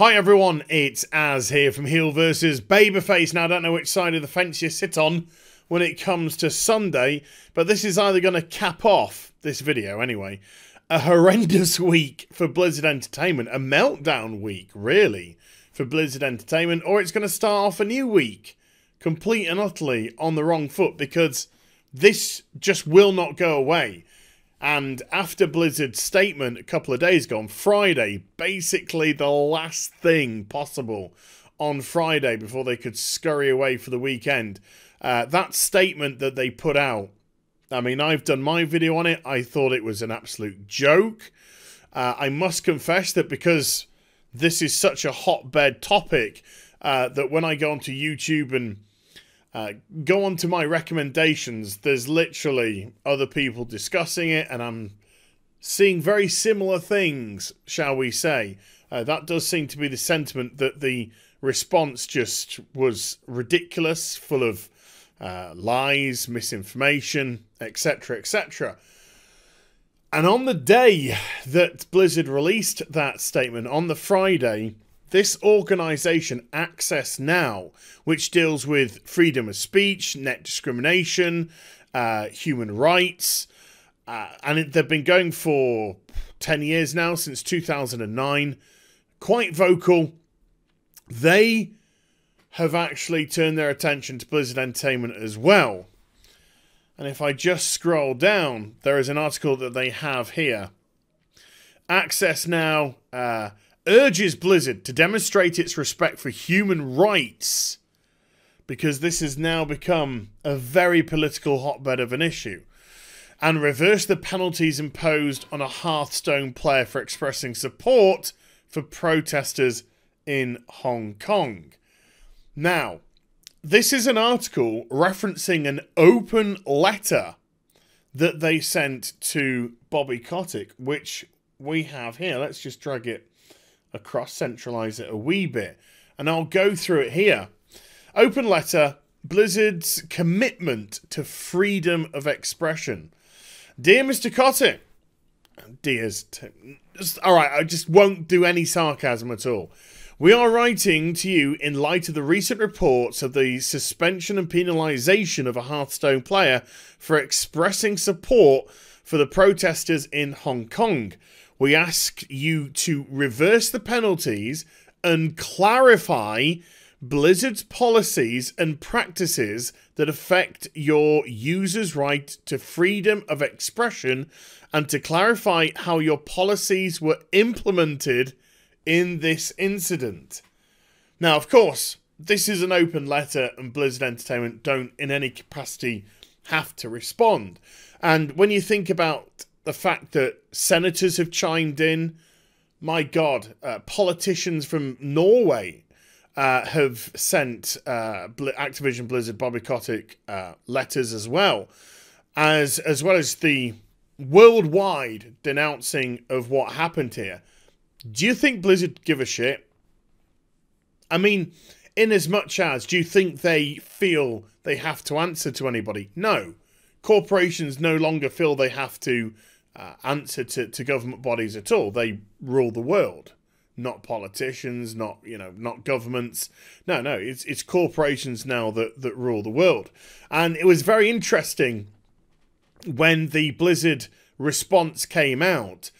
Hi everyone, it's Az here from Heel versus Babyface. Now I don't know which side of the fence you sit on when it comes to Sunday, but this is either going to cap off this video anyway. A horrendous week for Blizzard Entertainment, a meltdown week really for Blizzard Entertainment, or it's going to start off a new week complete and utterly on the wrong foot because this just will not go away. And after Blizzard's statement a couple of days ago on Friday, basically the last thing possible on Friday before they could scurry away for the weekend, uh, that statement that they put out. I mean, I've done my video on it. I thought it was an absolute joke. Uh, I must confess that because this is such a hotbed topic, uh, that when I go onto YouTube and uh, go on to my recommendations. There's literally other people discussing it, and I'm seeing very similar things, shall we say. Uh, that does seem to be the sentiment that the response just was ridiculous, full of uh, lies, misinformation, etc., etc. And on the day that Blizzard released that statement, on the Friday, this organization, Access Now, which deals with freedom of speech, net discrimination, uh, human rights, uh, and they've been going for 10 years now, since 2009, quite vocal. They have actually turned their attention to Blizzard Entertainment as well. And if I just scroll down, there is an article that they have here. Access Now. Uh, urges Blizzard to demonstrate its respect for human rights because this has now become a very political hotbed of an issue and reverse the penalties imposed on a Hearthstone player for expressing support for protesters in Hong Kong. Now, this is an article referencing an open letter that they sent to Bobby Kotick, which we have here. Let's just drag it across, centralize it a wee bit. And I'll go through it here. Open letter Blizzard's commitment to freedom of expression. Dear Mr. Kotick, dears, all right, I just won't do any sarcasm at all. We are writing to you in light of the recent reports of the suspension and penalisation of a Hearthstone player for expressing support for the protesters in Hong Kong we ask you to reverse the penalties and clarify Blizzard's policies and practices that affect your users' right to freedom of expression and to clarify how your policies were implemented in this incident. Now, of course, this is an open letter and Blizzard Entertainment don't in any capacity have to respond. And when you think about the fact that senators have chimed in. My God, uh, politicians from Norway uh, have sent uh, Activision Blizzard Bobby Kotick uh, letters as well, as as well as the worldwide denouncing of what happened here. Do you think Blizzard give a shit? I mean, in as much as do you think they feel they have to answer to anybody? No. Corporations no longer feel they have to uh, answer to, to government bodies at all. They rule the world, not politicians, not you know, not governments. No, no, it's it's corporations now that that rule the world. And it was very interesting when the Blizzard response came out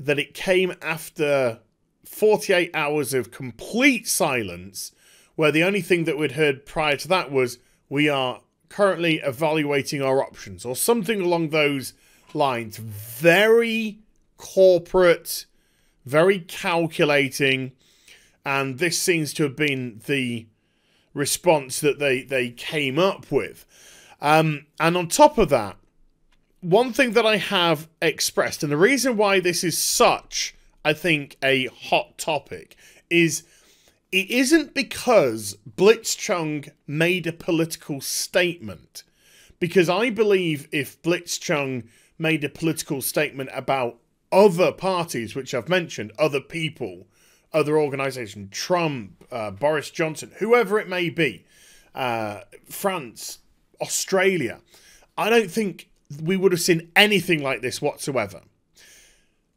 that it came after 48 hours of complete silence where the only thing that we'd heard prior to that was we are currently evaluating our options or something along those lines. Very corporate, very calculating, and this seems to have been the response that they, they came up with. Um, and on top of that, one thing that I have expressed, and the reason why this is such, I think, a hot topic, is it isn't because Blitzchung made a political statement. Because I believe if Blitzchung made a political statement about other parties, which I've mentioned, other people, other organisations, Trump, uh, Boris Johnson, whoever it may be, uh, France, Australia, I don't think we would have seen anything like this whatsoever.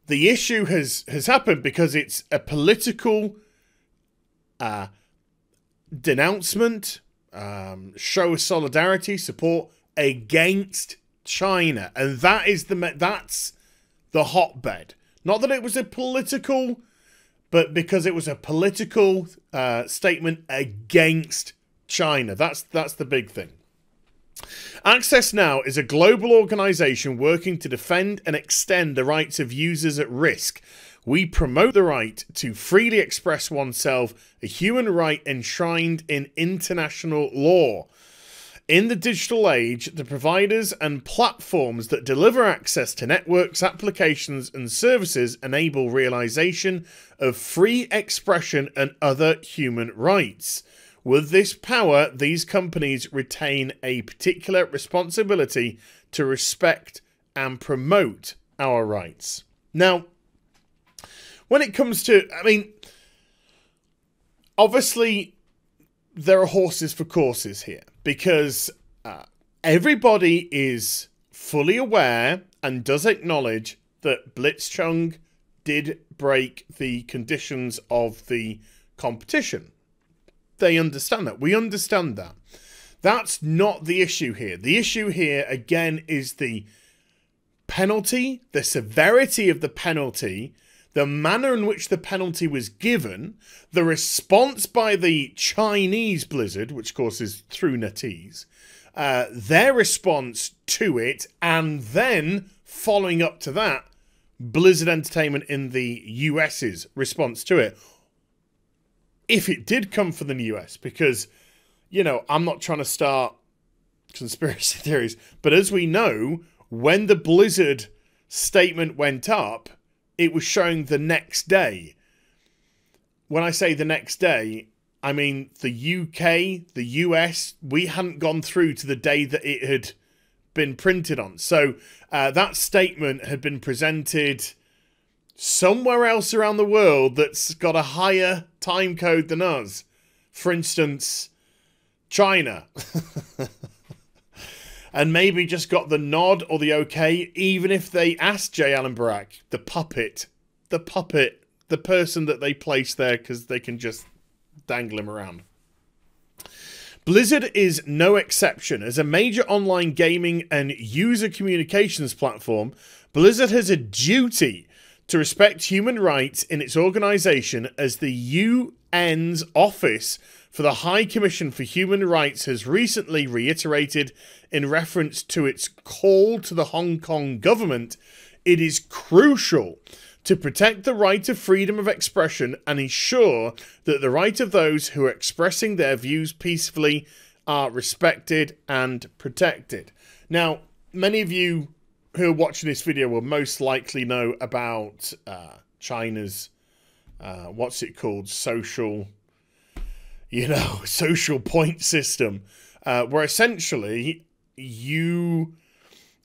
The issue has has happened because it's a political uh, denouncement, um, show of solidarity, support against China, and that is the that's the hotbed. Not that it was a political, but because it was a political uh, statement against China. That's that's the big thing. Access Now is a global organization working to defend and extend the rights of users at risk. We promote the right to freely express oneself, a human right enshrined in international law. In the digital age, the providers and platforms that deliver access to networks, applications, and services enable realization of free expression and other human rights. With this power, these companies retain a particular responsibility to respect and promote our rights. Now, when it comes to, I mean, obviously, there are horses for courses here because uh, everybody is fully aware and does acknowledge that Blitzchung did break the conditions of the competition. They understand that. We understand that. That's not the issue here. The issue here, again, is the penalty, the severity of the penalty, the manner in which the penalty was given, the response by the Chinese Blizzard, which of course is through NetEase, uh, their response to it, and then following up to that, Blizzard Entertainment in the US's response to it. If it did come from the US, because, you know, I'm not trying to start conspiracy theories, but as we know, when the Blizzard statement went up, it was showing the next day. When I say the next day, I mean the UK, the US, we hadn't gone through to the day that it had been printed on. So uh, that statement had been presented somewhere else around the world that's got a higher time code than us. For instance, China. and maybe just got the nod or the okay, even if they asked J. Allen Brack, the puppet, the puppet, the person that they place there because they can just dangle him around. Blizzard is no exception. As a major online gaming and user communications platform, Blizzard has a duty to respect human rights in its organization as the UN's Office for the High Commission for Human Rights has recently reiterated in reference to its call to the Hong Kong government, it is crucial to protect the right of freedom of expression and ensure that the right of those who are expressing their views peacefully are respected and protected. Now, many of you who are watching this video will most likely know about uh, China's, uh, what's it called, social, you know, social point system, uh, where essentially you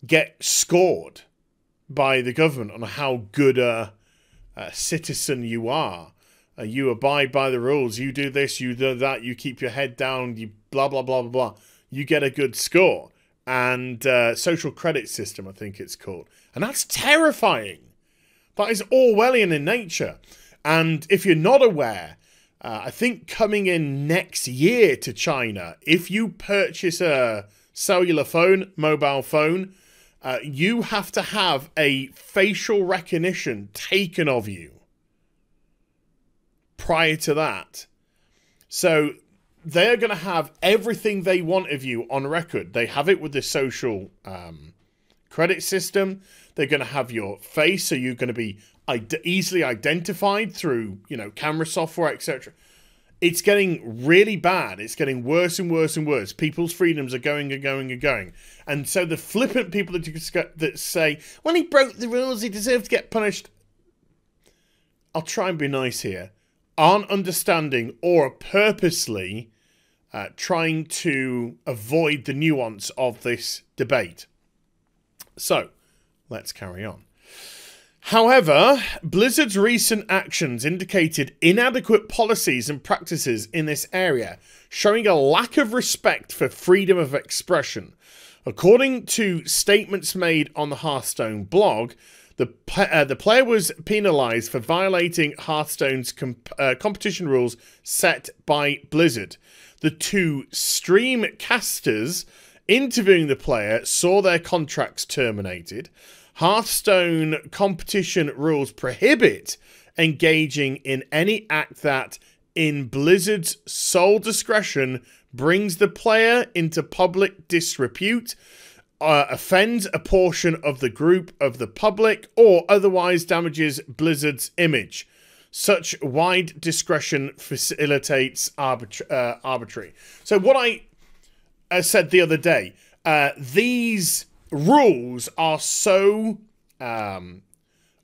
get scored by the government on how good a, a citizen you are. Uh, you abide by the rules. You do this, you do that. You keep your head down. You blah blah blah blah blah. You get a good score and uh, social credit system, I think it's called, and that's terrifying. That is Orwellian in nature. And if you're not aware, uh, I think coming in next year to China, if you purchase a cellular phone, mobile phone, uh, you have to have a facial recognition taken of you prior to that. So they're going to have everything they want of you on record. They have it with the social um, credit system. They're going to have your face, so you're going to be easily identified through, you know, camera software, etc it's getting really bad. It's getting worse and worse and worse. People's freedoms are going and going and going. And so the flippant people that, that say, when he broke the rules, he deserved to get punished. I'll try and be nice here. Aren't understanding or purposely uh, trying to avoid the nuance of this debate. So, let's carry on. However, Blizzard's recent actions indicated inadequate policies and practices in this area, showing a lack of respect for freedom of expression. According to statements made on the Hearthstone blog, The, uh, the player was penalized for violating Hearthstone's comp uh, competition rules set by Blizzard. The two stream casters interviewing the player saw their contracts terminated. Hearthstone competition rules prohibit engaging in any act that, in Blizzard's sole discretion, brings the player into public disrepute, uh, offends a portion of the group of the public, or otherwise damages Blizzard's image. Such wide discretion facilitates arbitra- uh, arbitrary. So, what I uh, said the other day, uh, these rules are so um,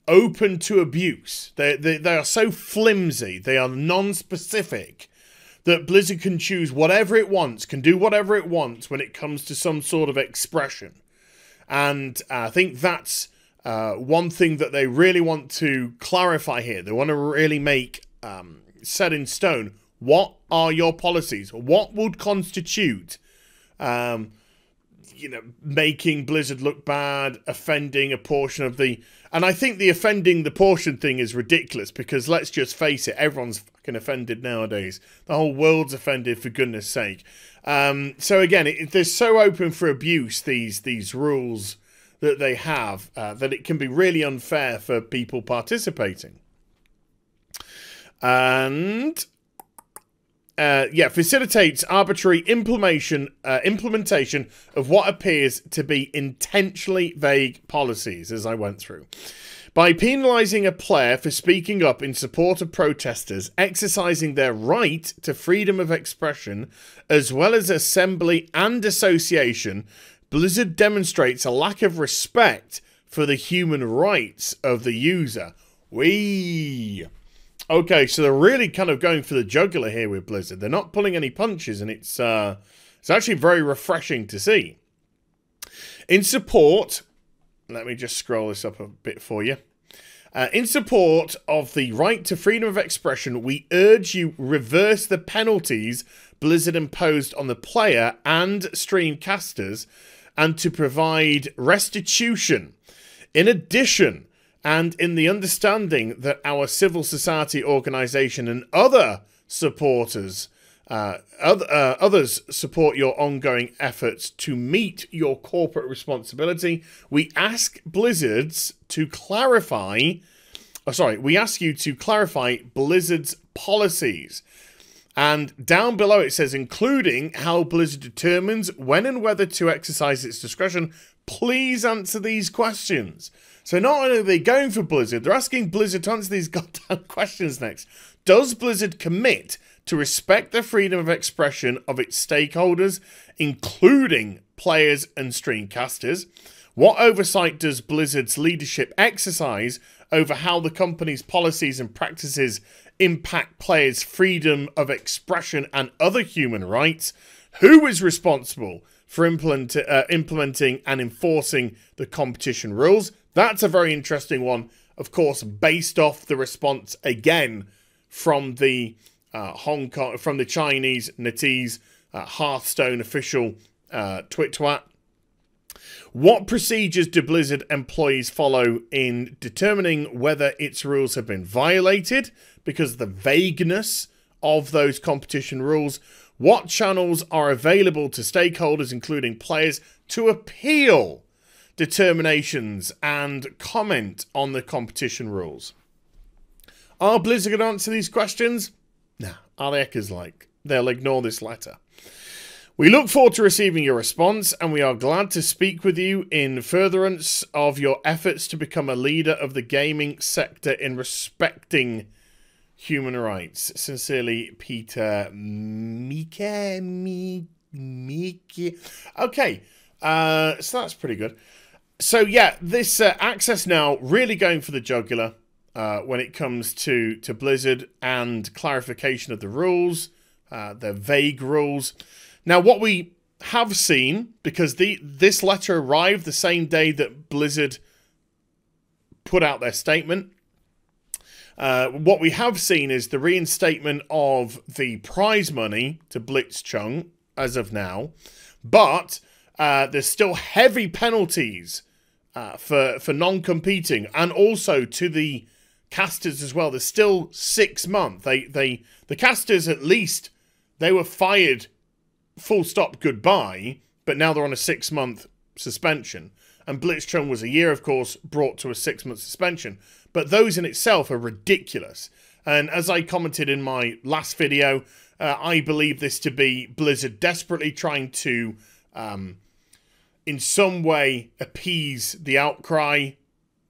open to abuse. They, they, they are so flimsy. They are non-specific that Blizzard can choose whatever it wants, can do whatever it wants when it comes to some sort of expression. And uh, I think that's uh, one thing that they really want to clarify here. They want to really make um, set in stone what are your policies? What would constitute um, you know, making Blizzard look bad, offending a portion of the. And I think the offending the portion thing is ridiculous because let's just face it, everyone's fucking offended nowadays. The whole world's offended for goodness sake. Um, so again, it, they're so open for abuse these these rules that they have uh, that it can be really unfair for people participating. And uh, yeah, facilitates arbitrary implementation uh, implementation of what appears to be intentionally vague policies, as I went through. By penalising a player for speaking up in support of protesters, exercising their right to freedom of expression, as well as assembly and association, Blizzard demonstrates a lack of respect for the human rights of the user. We Okay, so they're really kind of going for the jugular here with Blizzard. They're not pulling any punches, and it's uh, it's actually very refreshing to see. In support, let me just scroll this up a bit for you. Uh, in support of the right to freedom of expression, we urge you reverse the penalties Blizzard imposed on the player and streamcasters and to provide restitution. In addition, and in the understanding that our civil society organisation and other supporters, uh, other, uh, others support your ongoing efforts to meet your corporate responsibility, we ask Blizzards to clarify. Oh, sorry, we ask you to clarify Blizzard's policies. And down below it says, including how Blizzard determines when and whether to exercise its discretion. Please answer these questions. So not only are they going for Blizzard, they're asking Blizzard to answer these goddamn questions next. Does Blizzard commit to respect the freedom of expression of its stakeholders, including players and streamcasters? What oversight does Blizzard's leadership exercise over how the company's policies and practices impact players' freedom of expression and other human rights? Who is responsible for implement, uh, implementing and enforcing the competition rules? That's a very interesting one, of course, based off the response again from the uh, Hong Kong, from the Chinese NetEase uh, Hearthstone official uh, twit twat. What procedures do Blizzard employees follow in determining whether its rules have been violated because of the vagueness of those competition rules? What channels are available to stakeholders, including players, to appeal determinations and comment on the competition rules. Are Blizzard going to answer these questions? Nah, Alekas like. They'll ignore this letter. We look forward to receiving your response, and we are glad to speak with you in furtherance of your efforts to become a leader of the gaming sector in respecting human rights. Sincerely, Peter Mike. Mike. Okay, uh, so that's pretty good so yeah, this uh, access now really going for the jugular uh, when it comes to to Blizzard and clarification of the rules, uh, the vague rules. Now, what we have seen because the this letter arrived the same day that Blizzard put out their statement. Uh, what we have seen is the reinstatement of the prize money to Blitzchung as of now, but uh, there's still heavy penalties uh, for for non-competing, and also to the casters as well. There's still six months. They they the casters at least they were fired, full stop, goodbye. But now they're on a six month suspension. And Blitzchung was a year, of course, brought to a six month suspension. But those in itself are ridiculous. And as I commented in my last video, uh, I believe this to be Blizzard desperately trying to, um, in some way, appease the outcry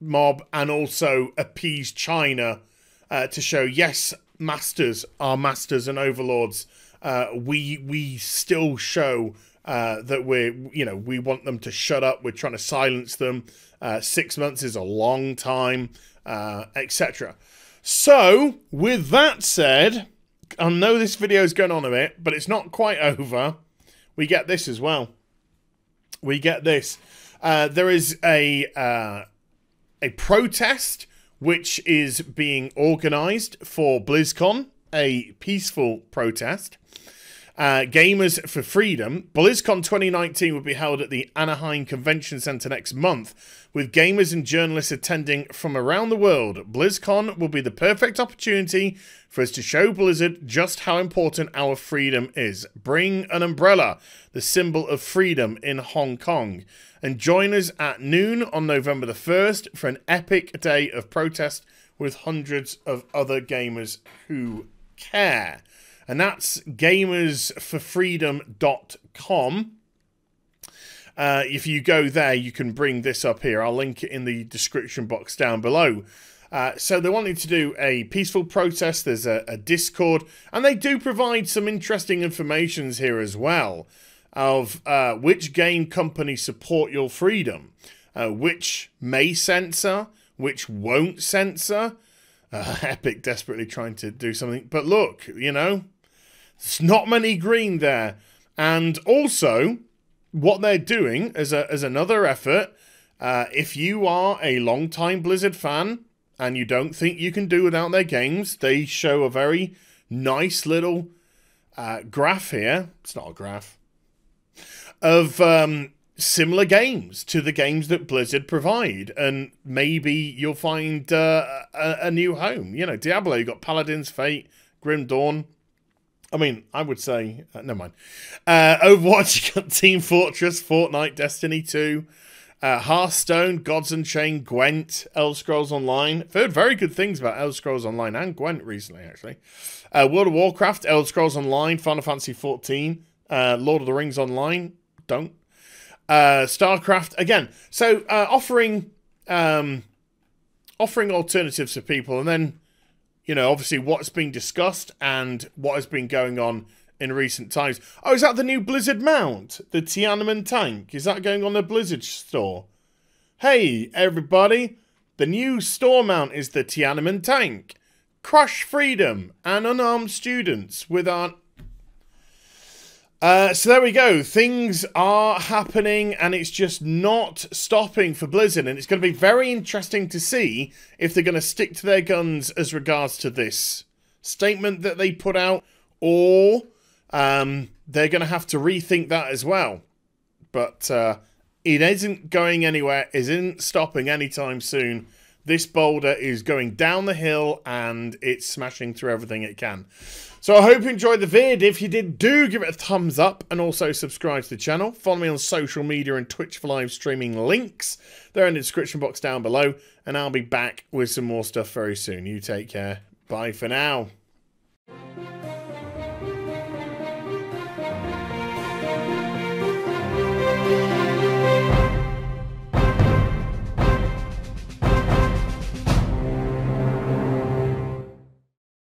mob and also appease China uh, to show, yes, masters are masters and overlords. Uh, we we still show uh, that we're you know we want them to shut up. We're trying to silence them. Uh, six months is a long time, uh, etc. So with that said, I know this video is going on a bit, but it's not quite over. We get this as well. We get this. Uh, there is a uh, a protest which is being organised for BlizzCon, a peaceful protest. Uh, Gamers for Freedom. BlizzCon 2019 will be held at the Anaheim Convention Center next month, with gamers and journalists attending from around the world. BlizzCon will be the perfect opportunity for us to show Blizzard just how important our freedom is. Bring an umbrella, the symbol of freedom in Hong Kong, and join us at noon on November the 1st for an epic day of protest with hundreds of other gamers who care and that's gamersforfreedom.com. Uh, if you go there, you can bring this up here. I'll link it in the description box down below. Uh, so they wanted to do a peaceful protest. There's a, a, Discord, and they do provide some interesting informations here as well of uh, which game companies support your freedom, uh, which may censor, which won't censor. Uh, Epic desperately trying to do something, but look, you know, there's not many green there. And also, what they're doing as, a, as another effort, uh, if you are a long-time Blizzard fan and you don't think you can do without their games, they show a very nice little uh, graph here. It's not a graph. Of um, similar games to the games that Blizzard provide. And maybe you'll find uh, a, a, new home. You know, Diablo, you got Paladin's Fate, Grim Dawn, I mean, I would say, uh, never mind. Uh, Overwatch, Team Fortress, Fortnite, Destiny 2, uh, Hearthstone, Gods Unchained, Gwent, Elder Scrolls Online. I've heard very good things about Elder Scrolls Online and Gwent recently, actually. Uh, World of Warcraft, Elder Scrolls Online, Final Fantasy 14, uh, Lord of the Rings Online. Don't. Uh, StarCraft again. So uh, offering um, offering alternatives for people, and then you know, obviously what's been discussed and what has been going on in recent times. Oh, is that the new Blizzard mount? The Tiananmen tank? Is that going on the Blizzard store? Hey, everybody. The new store mount is the Tiananmen tank. Crush freedom and unarmed students with our uh, so there we go. Things are happening, and it's just not stopping for Blizzard. And it's going to be very interesting to see if they're going to stick to their guns as regards to this statement that they put out, or um, they're going to have to rethink that as well. But uh, it isn't going anywhere. Isn't stopping anytime soon. This boulder is going down the hill, and it's smashing through everything it can. So I hope you enjoyed the vid. If you did, do give it a thumbs up and also subscribe to the channel. Follow me on social media and Twitch for live streaming links. They're in the description box down below. And I'll be back with some more stuff very soon. You take care. Bye for now.